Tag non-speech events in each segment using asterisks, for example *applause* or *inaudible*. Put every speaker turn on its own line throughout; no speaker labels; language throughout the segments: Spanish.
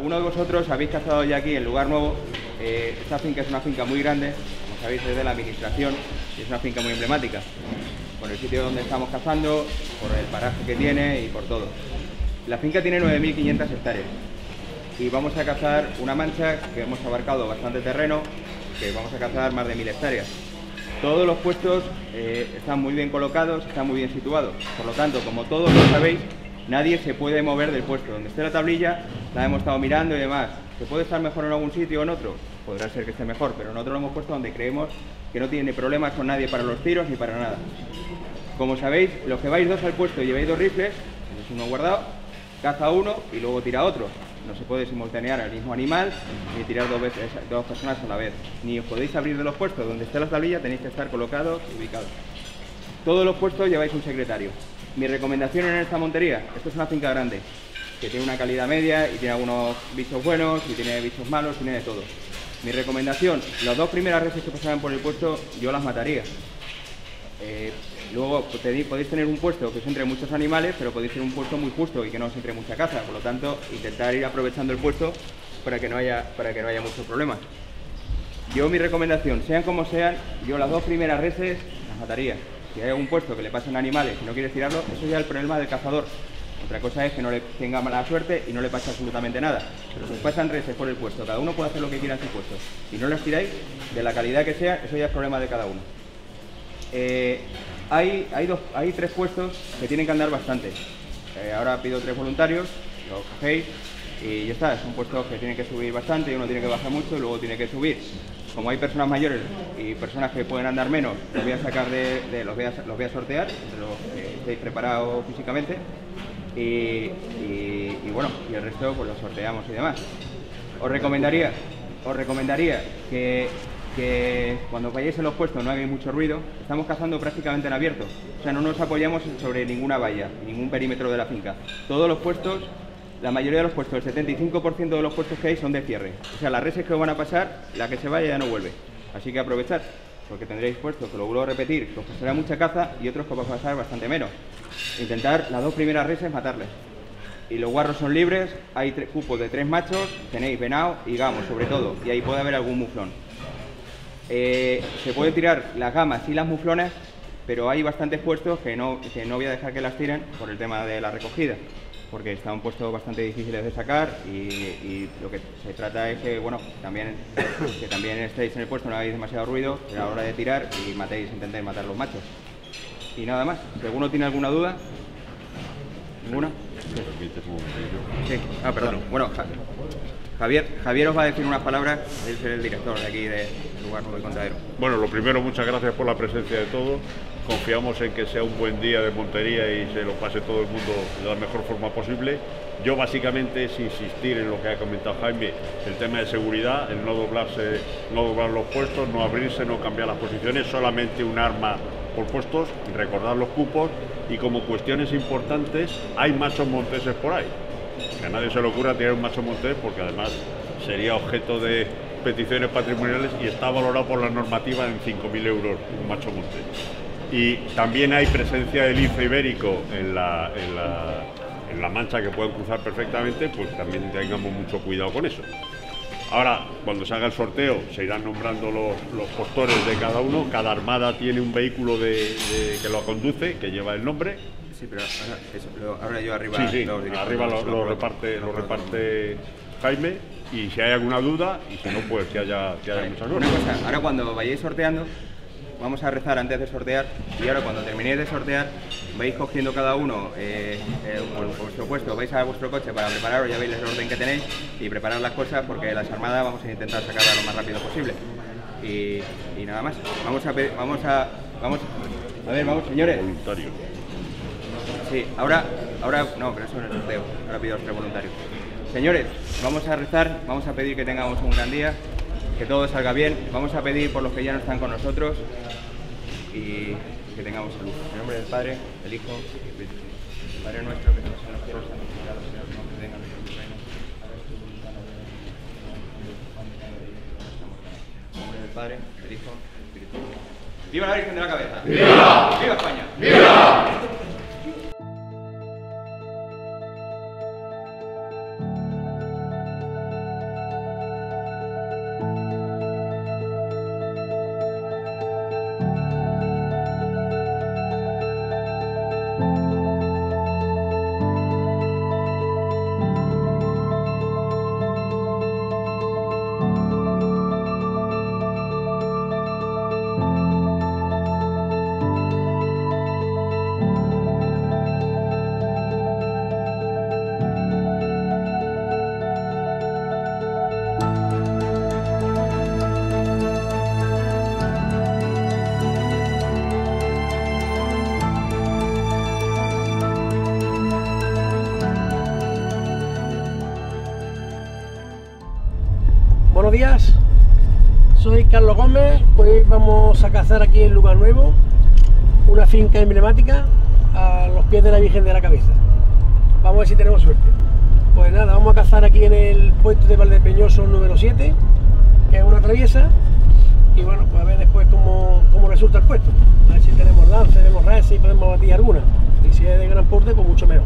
algunos de vosotros habéis cazado ya aquí en lugar nuevo. Eh, esta finca es una finca muy grande, como sabéis, es de la administración y es una finca muy emblemática. Por el sitio donde estamos cazando, por el paraje que tiene y por todo. La finca tiene 9.500 hectáreas y vamos a cazar una mancha que hemos abarcado bastante terreno, que vamos a cazar más de 1.000 hectáreas. Todos los puestos eh, están muy bien colocados, están muy bien situados. Por lo tanto, como todos lo sabéis, nadie se puede mover del puesto. Donde esté la tablilla, la hemos estado mirando y demás. ¿Se puede estar mejor en algún sitio o en otro? Podrá ser que esté mejor, pero nosotros lo hemos puesto donde creemos que no tiene problemas con nadie para los tiros ni para nada. Como sabéis, los que vais dos al puesto y lleváis dos rifles, es uno guardado, caza uno y luego tira otro. No se puede simultanear al mismo animal ni tirar dos, veces, dos personas a la vez. Ni os podéis abrir de los puestos. Donde esté la tablilla tenéis que estar colocados y ubicados. Todos los puestos lleváis un secretario. Mi recomendación en esta montería, esto es una finca grande, que tiene una calidad media y tiene algunos bichos buenos y tiene bichos malos tiene de todo. Mi recomendación, las dos primeras reses que pasaban por el puesto, yo las mataría. Eh, luego pues, podéis tener un puesto que os entre muchos animales, pero podéis tener un puesto muy justo y que no os entre mucha caza. Por lo tanto, intentar ir aprovechando el puesto para que no haya, para que no haya muchos problemas. Yo mi recomendación, sean como sean, yo las dos primeras reses las mataría. Si hay algún puesto que le pasen animales y no quieres tirarlo, eso ya es el problema del cazador. Otra cosa es que no le tenga mala suerte y no le pase absolutamente nada. Pero si pasan reses por el puesto, cada uno puede hacer lo que quiera en su puesto. Y no las tiráis, de la calidad que sea, eso ya es problema de cada uno. Eh, hay, hay, dos, hay tres puestos que tienen que andar bastante. Eh, ahora pido tres voluntarios, lo cogéis y ya está. Son puestos que tienen que subir bastante, uno tiene que bajar mucho y luego tiene que subir. Como hay personas mayores y personas que pueden andar menos, los voy a sacar de, los, voy a, los voy a sortear, que estéis preparados físicamente y, bueno, y el resto pues lo sorteamos y demás. Os recomendaría, os recomendaría que, que cuando vayáis en los puestos no hagáis mucho ruido, estamos cazando prácticamente en abierto, o sea, no nos apoyamos sobre ninguna valla, ningún perímetro de la finca. Todos los puestos, la mayoría de los puestos, el 75% de los puestos que hay son de cierre, o sea, las reses que van a pasar, la que se vaya ya no vuelve, así que aprovechar porque tendréis puestos que lo vuelvo a repetir, que os pasará mucha caza y otros que os va a pasar bastante menos. Intentar las dos primeras reses matarles. Y los guarros son libres, hay cupos de tres machos, tenéis venado y gamos sobre todo, y ahí puede haber algún muflón. Eh, se puede tirar las gamas y las muflones, pero hay bastantes puestos que no, que no voy a dejar que las tiren por el tema de la recogida porque están puestos bastante difíciles de sacar y, lo que se trata es que, bueno, también, que también estéis en el puesto, no hagáis demasiado ruido a la hora de tirar y matéis, intentéis matar los machos. Y nada más, si alguno tiene alguna duda, ¿ninguna? Sí, ah, perdón. Bueno, Javier, Javier os va a decir unas palabras, él es el director de aquí
Bueno, lo primero, muchas gracias por la presencia de todos confiamos en que sea un buen día de montería y se lo pase todo el mundo de la mejor forma posible. Yo básicamente es insistir en lo que ha comentado Jaime, el tema de seguridad, el no doblarse, no doblar los puestos, no abrirse, no cambiar las posiciones, solamente un arma por puestos, recordar los cupos y como cuestiones importantes hay machos monteses por ahí. Que a nadie se le ocurra tirar un macho montés porque además sería objeto de peticiones patrimoniales y está valorado por la normativa en 5.000 euros un macho montés y también hay presencia del lince ibérico en la, en la, mancha que pueden cruzar perfectamente, pues también tengamos mucho cuidado con eso. Ahora, cuando se haga el sorteo, se irán nombrando los, postores de cada uno. Cada armada tiene un vehículo de, que lo conduce, que lleva el nombre.
Sí, pero ahora, yo arriba,
sí, sí, arriba lo, reparte, lo reparte Jaime. Y si hay alguna duda, y si no, pues que haya, que haya muchas
Una cosa, ahora cuando vayáis sorteando, vamos a rezar antes de sortear y ahora cuando terminéis de sortear vais cogiendo cada uno eh, eh, vuestro puesto, vais a vuestro coche para prepararos, ya veis el orden que tenéis y preparar las cosas porque las armadas vamos a intentar sacarlas lo más rápido posible. Y, nada más, vamos a vamos a vamos a ver, vamos señores.
Voluntario.
Sí, ahora, ahora, no, pero eso no es el sorteo, ahora pido a los tres voluntarios. Señores, vamos a rezar, vamos a pedir que tengamos un gran día, que todo salga bien. Vamos a pedir por los que ya no están con nosotros y que tengamos salud. En nombre del Padre, del Hijo y del Espíritu Padre nuestro que estás en los cielos, santificado sea tu nombre, venga nuestro reino. En nombre del Padre, del Hijo y del Espíritu ¡Viva la Virgen de la Cabeza! ¡Viva! ¡Viva España! ¡Viva!
Buenos días. Soy Carlos Gómez. Hoy vamos a cazar aquí en Lugar Nuevo, una finca emblemática a los pies de la Virgen de la Cabeza. Vamos a ver si tenemos suerte. Pues nada, vamos a cazar aquí en el puesto de Valdepeñoso número 7, que es una traviesa. Y bueno, pues a ver después cómo, cómo resulta el puesto. A ver si tenemos lance, tenemos redes y podemos batir alguna. Y si es de gran porte, pues mucho mejor.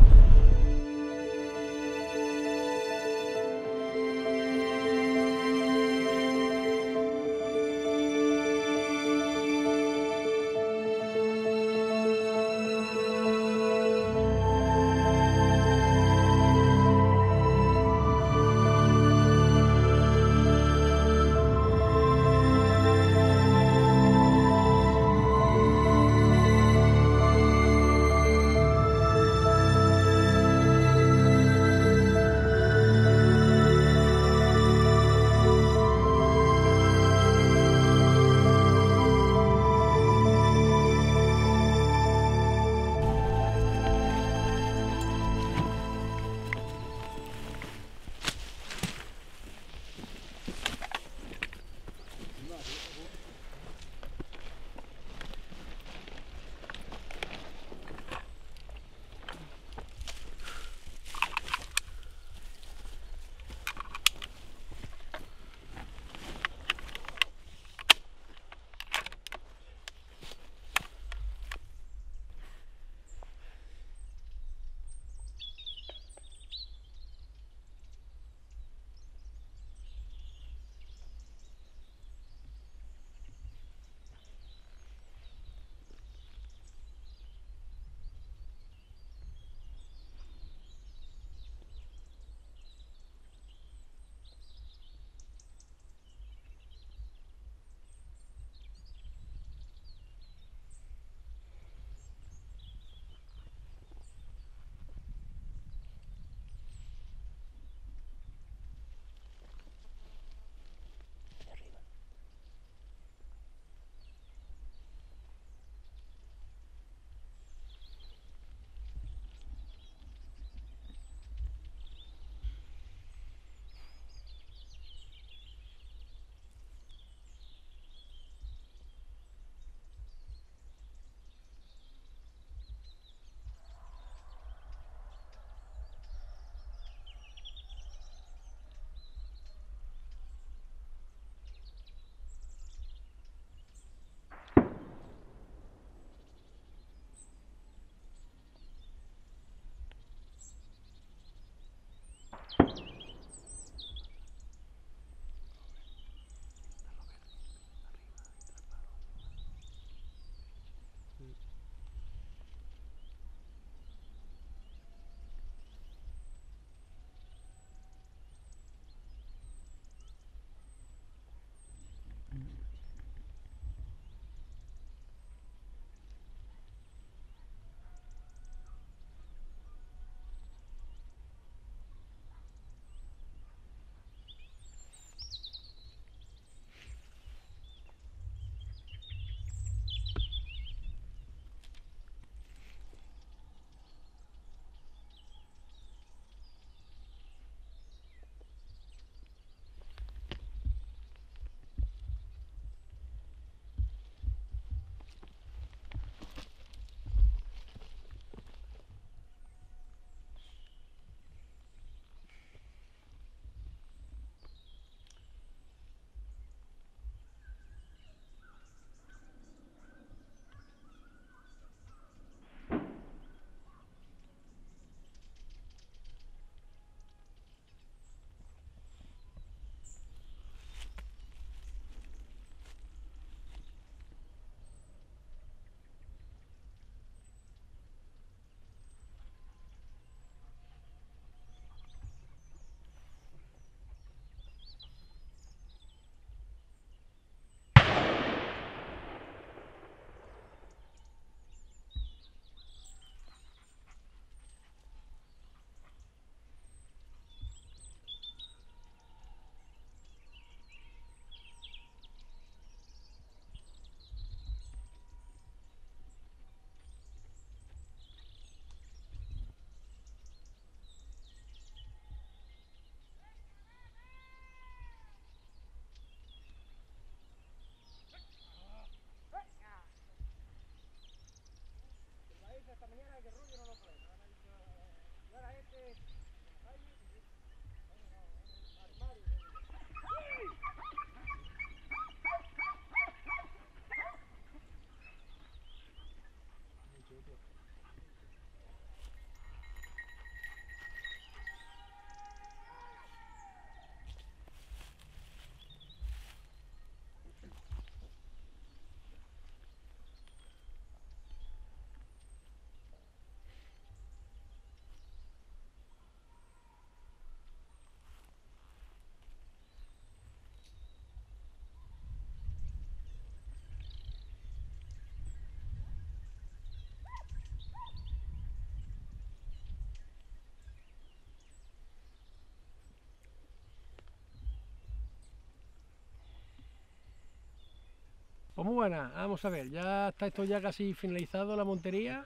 Pues muy buena, vamos a ver, ya está esto ya casi finalizado la montería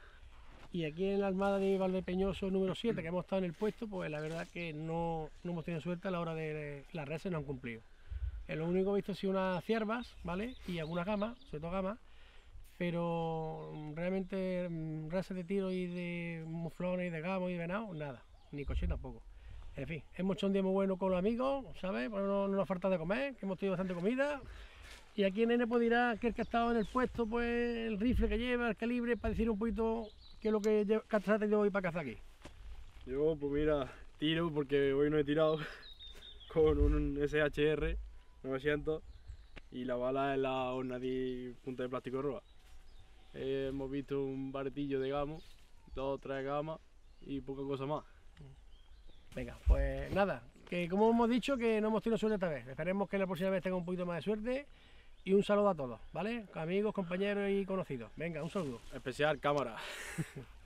y aquí en la Armada de Valdepeñoso número 7 que hemos estado en el puesto, pues la verdad que no, no hemos tenido suerte a la hora de las reses no han cumplido. lo único que he visto ha sido unas ciervas, ¿vale? Y algunas gamas, sobre todo gamas, pero realmente mm, reses de tiro y de muflones y de gamo y de venado, nada, ni coche tampoco. En fin, hemos hecho un día muy bueno con los amigos, ¿sabes? Pues no, no nos falta de comer, que hemos tenido bastante comida y aquí en N pues dirá que el que ha estado en el puesto, pues el rifle que lleva, el calibre, para decir un poquito qué es lo que ha tenido hoy para cazar aquí.
Yo, pues mira, tiro porque hoy no he tirado *laughs* con un SHR 900 y la bala es la Ornadi punta de plástico roja. hemos visto un baretillo de gamo, dos, tres gamas y poca cosa más.
Venga, pues nada, que como hemos dicho que no hemos tenido suerte esta vez. Esperemos que la próxima vez tenga un poquito más de suerte y un saludo a todos, ¿vale? Amigos, compañeros y conocidos. Venga, un saludo.
Especial cámara. *laughs*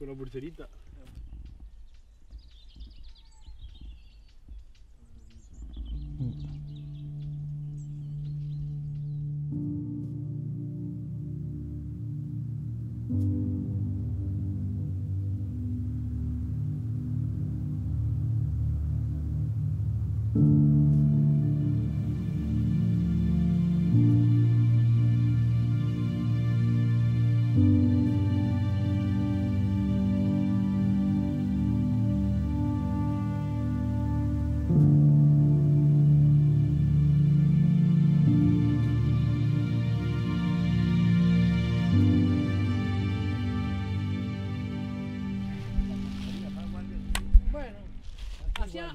con la pulserita.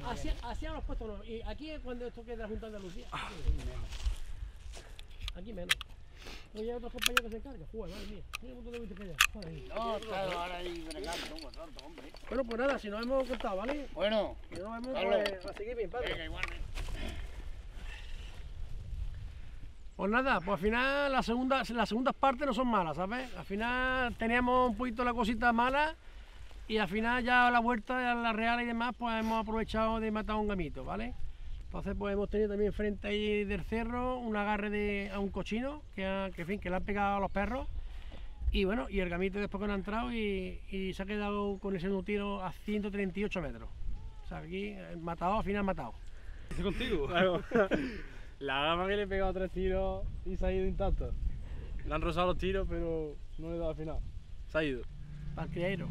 Hacia, hacia los puestos no. Y aquí es cuando esto queda junto a Andalucía. Aquí menos. Oye, hay otros compañeros que se encargan. Joder, madre mía. Mira un montón de bichos que hay. Joder, ahí.
No, claro, ahora ahí bregando un rato, hombre.
Bueno, pues nada, si nos hemos contado, ¿vale?
Bueno,
Si no nos vemos,
Carlos.
pues a seguir bien, padre.
venga, igualmente.
Pues nada, pues al final las segundas, las segundas partes no son malas, ¿sabes? Al final teníamos un poquito la cosita mala y al final ya a la vuelta, a la real y demás, pues hemos aprovechado de matar un gamito, ¿vale? Entonces pues hemos tenido también frente ahí del cerro un agarre de, a un cochino que, ha- que, en fin, que le han pegado a los perros y bueno, y el gamito después que no ha entrado y, y se ha quedado con ese tiro a 138 metros. O sea, aquí eh, matado, al final matado.
contigo? *laughs* Claro. La gama que le he pegado tres tiros y se ha ido intacto. Le han rozado los tiros, pero no le he dado al final. Se ha ido.
Criadero.